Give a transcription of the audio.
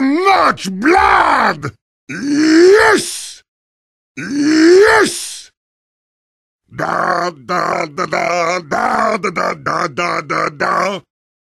Much blood! Yes! Yes! Da da da da da da da da da da da